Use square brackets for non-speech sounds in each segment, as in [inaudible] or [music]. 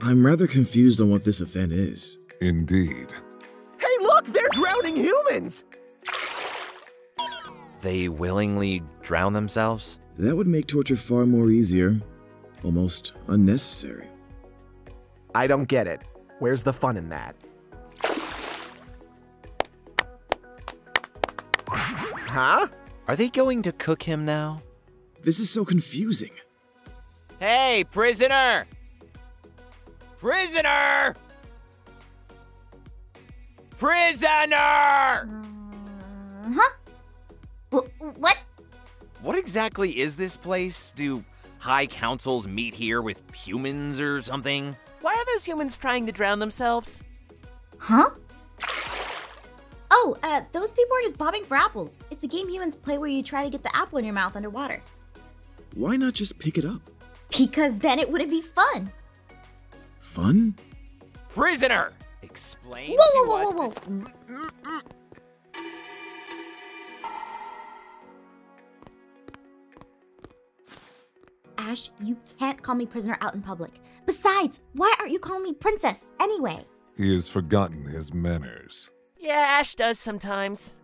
I'm rather confused on what this event is. Indeed. Hey, look, they're drowning humans! They willingly drown themselves? That would make torture far more easier, almost unnecessary. I don't get it. Where's the fun in that? Huh? Are they going to cook him now? This is so confusing. Hey, prisoner! Prisoner! Prisoner! Uh, huh? W- what? What exactly is this place? Do high councils meet here with humans or something? Why are those humans trying to drown themselves? Huh? Oh, uh, those people are just bobbing for apples. It's a game humans play where you try to get the apple in your mouth underwater. Why not just pick it up? Because then it wouldn't be fun. Fun? Prisoner! Explain Whoa, to whoa, us whoa, whoa, this- Asch, you can't call me prisoner out in public. Besides, why aren't you calling me princess anyway? He has forgotten his manners. Yeah, Asch does sometimes.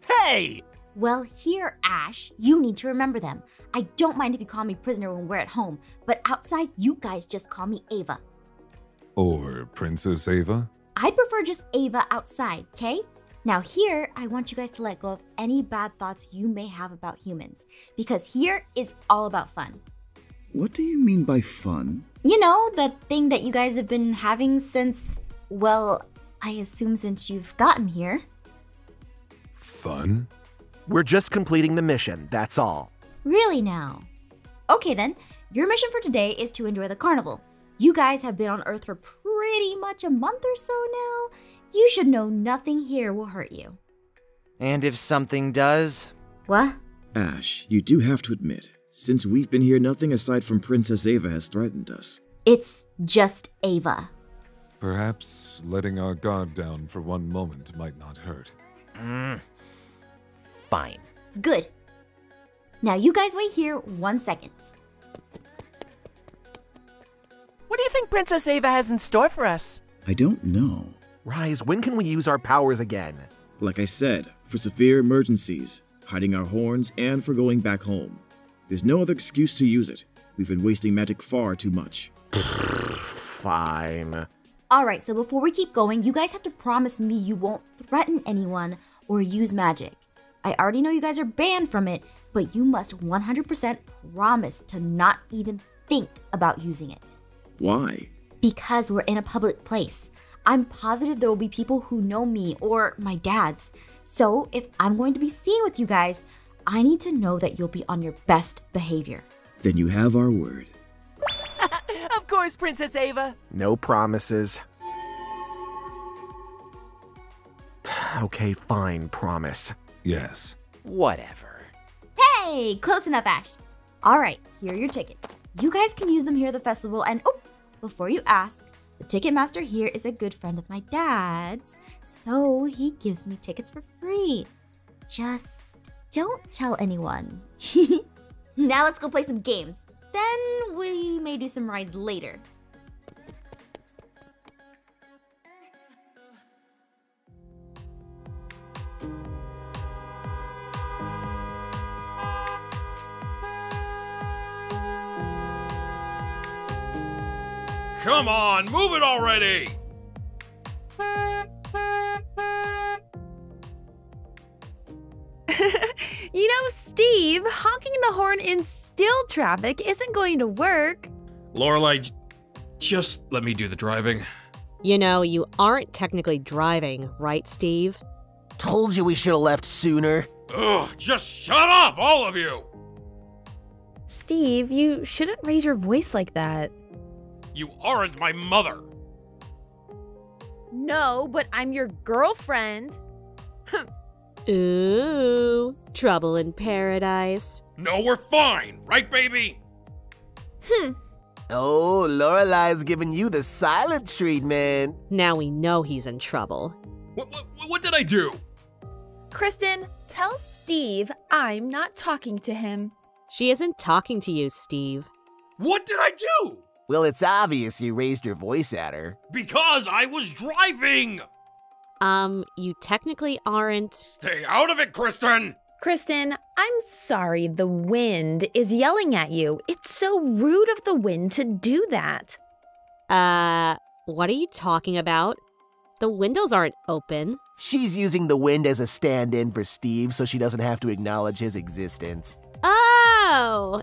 Hey! Well, here, Asch, you need to remember them. I don't mind if you call me prisoner when we're at home, but outside, you guys just call me Ava. Or Princess Ava? I'd prefer just Ava outside, okay? Now, here, I want you guys to let go of any bad thoughts you may have about humans, because here is all about fun. What do you mean by fun? You know, the thing that you guys have been having since, well, I assume since you've gotten here. Fun? We're just completing the mission, that's all. Really now? Okay then, your mission for today is to enjoy the carnival. You guys have been on Earth for pretty much a month or so now. You should know nothing here will hurt you. And if something does? What? Asch, you do have to admit, since we've been here, nothing aside from Princess Ava has threatened us. It's just Ava. Perhaps letting our guard down for one moment might not hurt. Mm, fine. Good. Now you guys wait here one second. What do you think Princess Ava has in store for us? I don't know. Rhys, when can we use our powers again? Like I said, for severe emergencies, hiding our horns, and for going back home. There's no other excuse to use it. We've been wasting magic far too much. Fine. Alright, so before we keep going, you guys have to promise me you won't threaten anyone or use magic. I already know you guys are banned from it, but you must 100% promise to not even think about using it. Why? Because we're in a public place. I'm positive there will be people who know me or my dad's. So if I'm going to be seen with you guys, I need to know that you'll be on your best behavior. Then you have our word. [laughs] Of course, Princess Ava. No promises. [sighs] Okay, fine, promise. Yes. Whatever. Hey, close enough, Asch. All right, here are your tickets. You guys can use them here at the festival. And oh, before you ask, the Ticketmaster here is a good friend of my dad's, so he gives me tickets for free. Just don't tell anyone. [laughs] now let's go play some games. Then we may do some rides later. Come on, move it already! [laughs] you know, Steve, honking the horn in still traffic isn't going to work. Lorelai, just let me do the driving. You know, you aren't technically driving, right, Steve? Told you we should have left sooner. Ugh, just shut up, all of you! Steve, you shouldn't raise your voice like that. You aren't my mother! No, but I'm your girlfriend. [laughs] Ooh, trouble in paradise. No, we're fine, right, baby? Hmm. Oh, Lorelai's giving you the silent treatment. Now we know he's in trouble. What, what, what did I do? Kristen, tell Steve I'm not talking to him. She isn't talking to you, Steve. What did I do? Well, it's obvious you raised your voice at her. Because I was driving! Um, you technically aren't. Stay out of it, Kristen! Kristen, I'm sorry the wind is yelling at you. It's so rude of the wind to do that. Uh, what are you talking about? The windows aren't open. She's using the wind as a stand in for Steve so she doesn't have to acknowledge his existence. Oh!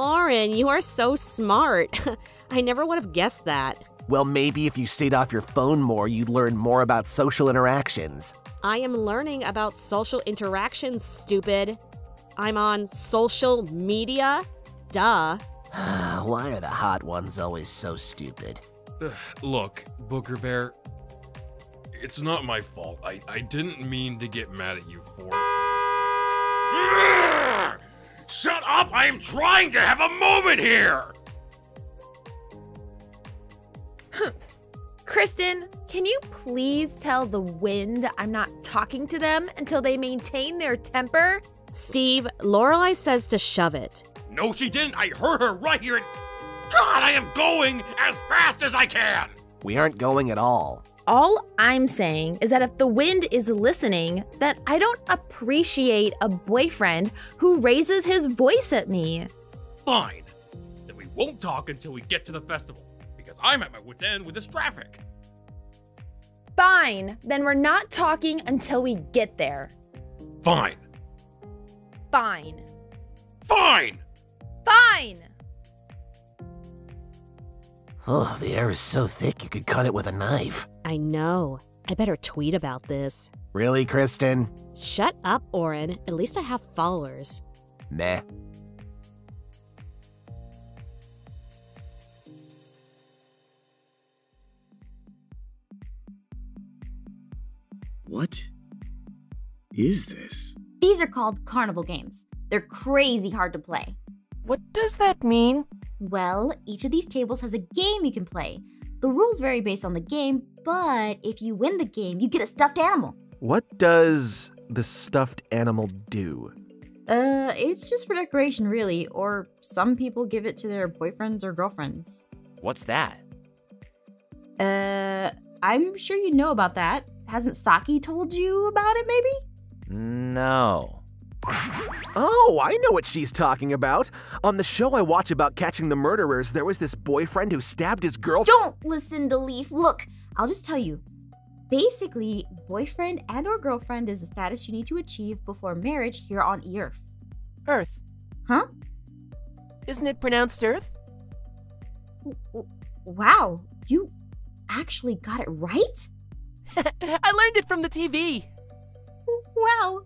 Orin, you are so smart. [laughs] I never would have guessed that. Well, maybe if you stayed off your phone more, you'd learn more about social interactions. I am learning about social interactions, stupid. I'm on social media? Duh. [sighs] Why are the hot ones always so stupid? Ugh, Look, Booker Bear, it's not my fault. I, I didn't mean to get mad at you for it. Shut up! I am trying to have a moment here! Kristen, can you please tell the wind I'm not talking to them until they maintain their temper? Steve, Lorelai says to shove it. No, she didn't. I heard her right here. God, I am going as fast as I can. We aren't going at all. All I'm saying is that if the wind is listening, that I don't appreciate a boyfriend who raises his voice at me. Fine. Then we won't talk until we get to the festival because I'm at my wit's end with this traffic. Fine, then we're not talking until we get there. Fine. Fine. Fine. Fine! Oh, the air is so thick you could cut it with a knife. I know. I better tweet about this. Really, Kristen? Shut up, Orin. At least I have followers. Meh. What is this? These are called carnival games. They're crazy hard to play. What does that mean? Well, each of these tables has a game you can play. The rules vary based on the game, but if you win the game, you get a stuffed animal. What does the stuffed animal do? Uh, it's just for decoration, really, or some people give it to their boyfriends or girlfriends. What's that? Uh, I'm sure you know about that. Hasn't Saki told you about it, maybe? No. Oh, I know what she's talking about. On the show I watch about catching the murderers, there was this boyfriend who stabbed his girlfriend. Don't listen to Leif. Look, I'll just tell you. Basically, boyfriend and or girlfriend is the status you need to achieve before marriage here on Earth. Earth. Huh? Isn't it pronounced Earth? W- Wow, you actually got it right? [laughs] I learned it from the TV. Wow.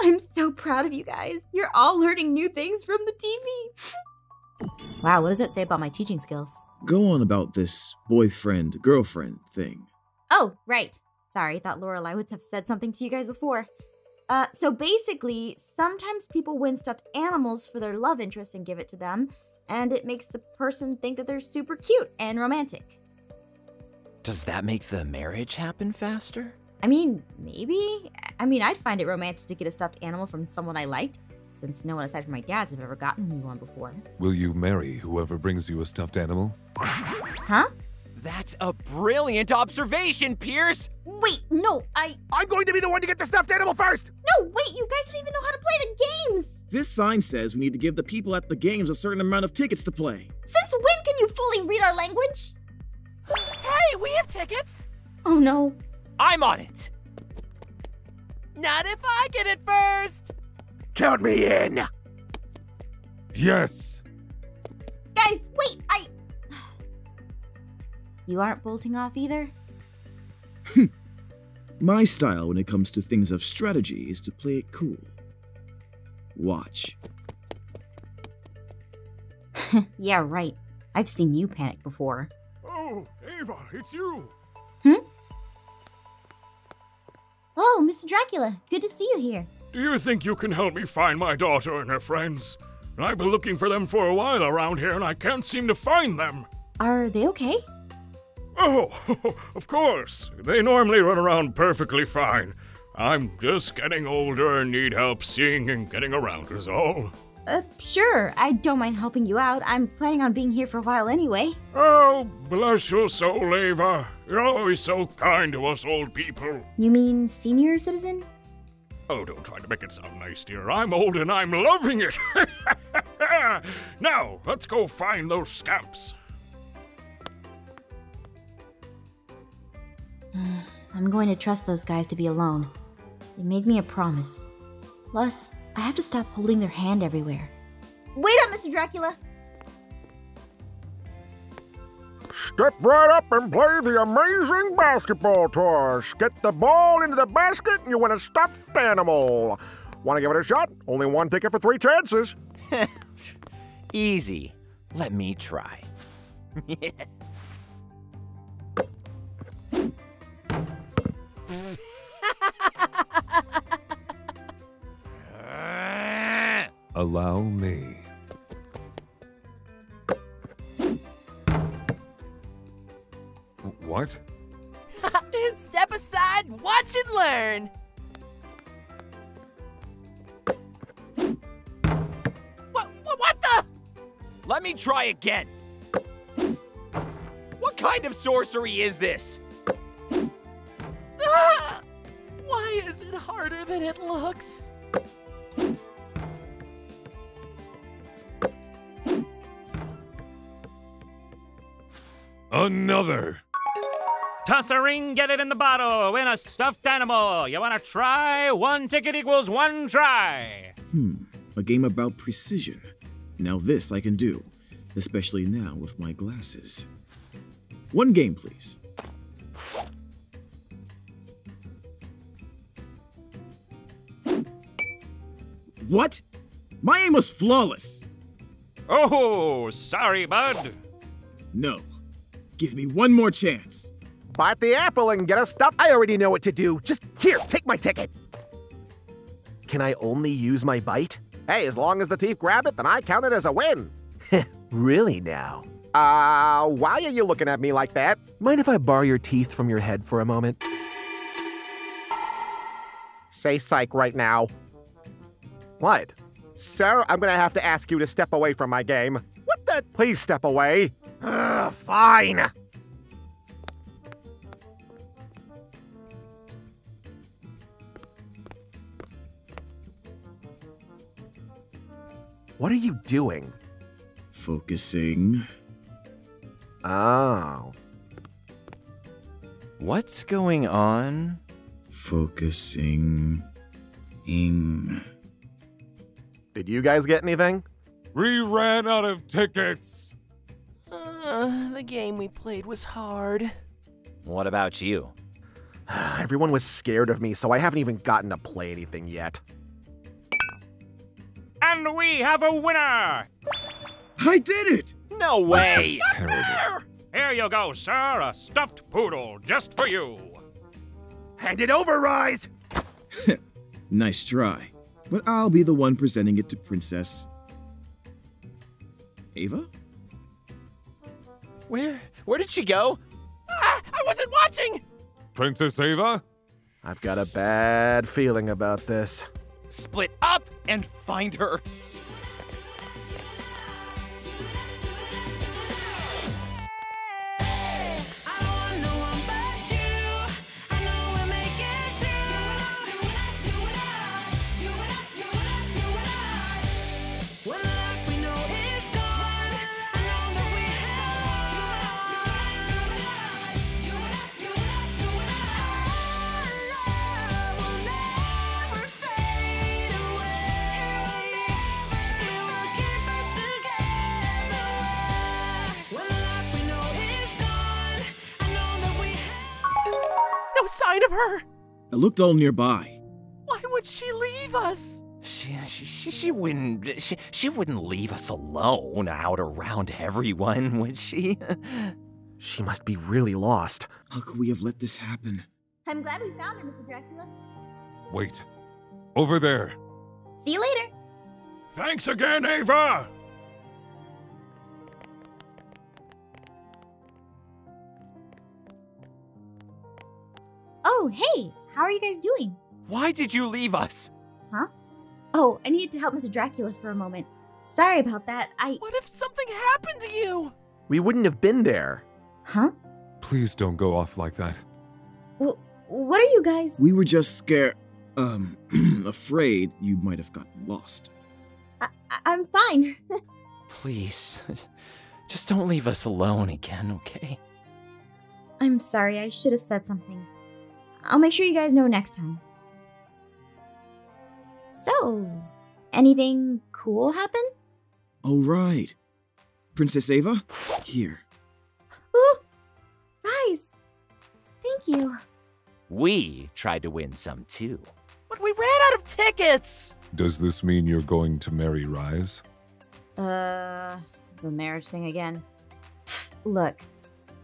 I'm so proud of you guys. You're all learning new things from the TV. [laughs] wow, what does that say about my teaching skills? Go on about this boyfriend girlfriend thing. Oh, right. Sorry, I thought Lorelai would have said something to you guys before. Uh, so basically, sometimes people win stuffed animals for their love interest and give it to them, and it makes the person think that they're super cute and romantic. Does that make the marriage happen faster? I mean, maybe. I mean, I'd find it romantic to get a stuffed animal from someone I liked, since no one aside from my dad's have ever gotten me one before. Will you marry whoever brings you a stuffed animal? Huh? That's a brilliant observation, Pierce! Wait, no, I. I'm going to be the one to get the stuffed animal first! No, wait, you guys don't even know how to play the games! This sign says we need to give the people at the games a certain amount of tickets to play. Since when can you fully read our language? Hey, we have tickets. Oh no. I'm on it! Not if I get it first. Count me in! Yes! Guys, wait, I. You aren't bolting off either? Hmm. My style when it comes to things of strategy is to play it cool. Watch. [laughs] yeah, right. I've seen you panic before. Oh, Ava, it's you. Mr. Dracula, good to see you here. Do you think you can help me find my daughter and her friends? I've been looking for them for a while around here and I can't seem to find them. Are they okay? Oh, [laughs] of course. They normally run around perfectly fine. I'm just getting older and need help seeing and getting around, is all. Uh, sure, I don't mind helping you out. I'm planning on being here for a while anyway. Oh, bless your soul, Ava. You're always so kind to us old people. You mean senior citizen? Oh, don't try to make it sound nice, dear. I'm old and I'm loving it. [laughs] now, let's go find those scamps. [sighs] I'm going to trust those guys to be alone. They made me a promise. Plus, I have to stop holding their hand everywhere. Wait up, Mr. Dracula! Step right up and play the amazing basketball toss. Get the ball into the basket and you win a stuffed animal. Want to give it a shot? Only one ticket for three chances. [laughs] Easy. Let me try. [laughs] [laughs] Allow me. What? [laughs] Step aside, watch and learn. What, what, what the? Let me try again. What kind of sorcery is this? Ah! [laughs] Why is it harder than it looks? Another. Toss a ring, get it in the bottle, win a stuffed animal. You wanna try? One ticket equals one try. Hmm, a game about precision. Now this I can do, especially now with my glasses. One game, please. What? My aim was flawless! Oh, sorry, bud. No. Give me one more chance. Bite the apple and get a stuff. I already know what to do. Just here, take my ticket. Can I only use my bite? Hey, as long as the teeth grab it, then I count it as a win. [laughs] really now? Uh, why are you looking at me like that? Mind if I borrow your teeth from your head for a moment? Say psych right now. What? Sir, I'm gonna have to ask you to step away from my game. What the? Please step away. Ugh, fine. What are you doing? Focusing. Oh. What's going on? Focusing. Ing. Did you guys get anything? We ran out of tickets. Uh, the game we played was hard. What about you? [sighs] Everyone was scared of me, so I haven't even gotten to play anything yet. And we have a winner! I did it! No way! Terrible. Here you go, sir. A stuffed poodle just for you. Hand it over, Rhys! [laughs] Nice try. But I'll be the one presenting it to Princess. Ava? Where where did she go? Ah, I wasn't watching! Princess Ava? I've got a bad feeling about this. Split up and find her. I looked all nearby. Why would she leave us? She, she, she, she wouldn't she, she wouldn't leave us alone out around everyone, would she? [laughs] She must be really lost. How could we have let this happen? I'm glad we found her, Mr. Dracula. Wait. Over there. See you later. Thanks again, Ava! Oh, hey, how are you guys doing? Why did you leave us? Huh? Oh, I needed to help Mr. Dracula for a moment. Sorry about that. I. What if something happened to you? We wouldn't have been there. Huh? Please don't go off like that. Well, what are you guys? We were just scared. Um, [clears throat] afraid you might have gotten lost. I- I'm fine. [laughs] Please, just don't leave us alone again, okay? I'm sorry. I should have said something. I'll make sure you guys know next time. So, anything cool happen? Oh, right. Princess Ava? Here. Ooh, guys, thank you. We tried to win some too. But we ran out of tickets! Does this mean you're going to marry Rhys? Uh, the marriage thing again. [sighs] Look,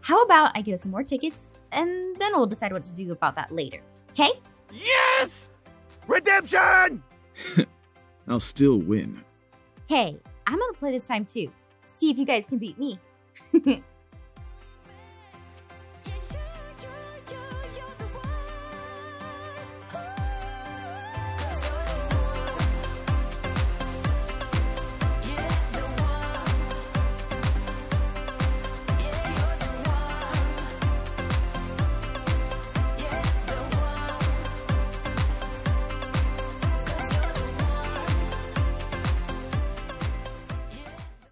how about I get us some more tickets and then we'll decide what to do about that later, okay? Yes! Redemption! [laughs] I'll still win. Hey, I'm gonna play this time too. See if you guys can beat me. [laughs]